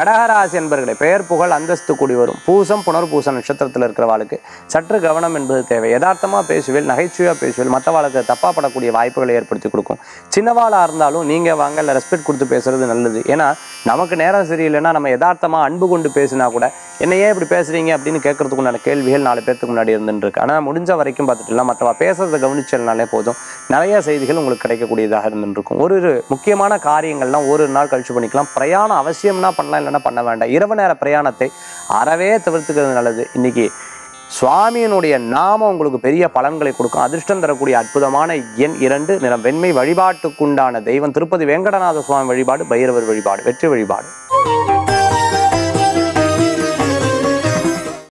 கடகராசி என்பர்களை பெயர் புகழ் அந்தஸ்து கூடி வரும். பூசம் புனர்பூச நட்சத்திரத்தில் இருக்கிறவாளுக்கு சற்று கவனம் என்பது தேவை. யதார்த்தமாக பேசுவேல் நகைச்சுவையாக பேசுவேல் மற்றவாளுக்கு தப்பாக படக்கூடிய வாய்ப்புகளை ஏற்படுத்தி கொடுக்கும். சின்னவாளாக இருந்தாலும் நீங்கள் வாங்க இல்லை ரெஸ்பெக்ட் கொடுத்து பேசுறது நல்லது. ஏன்னா நமக்கு நேரம் சரியில்லைன்னா நம்ம யதார்த்தமாக அன்பு கொண்டு பேசினா கூட என்ன ஏன் இப்படி பேசுறீங்க அப்படின்னு கேட்கறதுக்குண்டான கேள்விகள் நாலு பேர்த்துக்கு முன்னாடி இருந்துருக்கு ஆனால் முடிஞ்ச வரைக்கும் பார்த்துட்டுலாம் மற்றவா பேசுறதை கவனிச்சல்னாலே போதும். நிறைய செய்திகள் உங்களுக்கு கிடைக்கக்கூடியதாக இருந்துருக்கும். இருக்கும் ஒரு ஒரு முக்கியமான காரியங்கள்லாம் ஒரு நாள் கழிச்சு பண்ணிக்கலாம். பிரயாணம் அவசியம்னா பண்ணலாம் இல்லைன்னா பண்ண வேண்டாம். இரவு நேர பிரயாணத்தை அறவே தவிர்த்துக்கிறது நல்லது. இன்னைக்கு சுவாமியினுடைய நாமம் உங்களுக்கு பெரிய பலன்களை கொடுக்கும். அதிர்ஷ்டம் தரக்கூடிய அற்புதமான எண் இரண்டு நிறம். வெண்மை வழிபாட்டுக்குண்டான தெய்வம் திருப்பதி வெங்கடநாத சுவாமி வழிபாடு பைரவர் வழிபாடு வெற்றி வழிபாடு.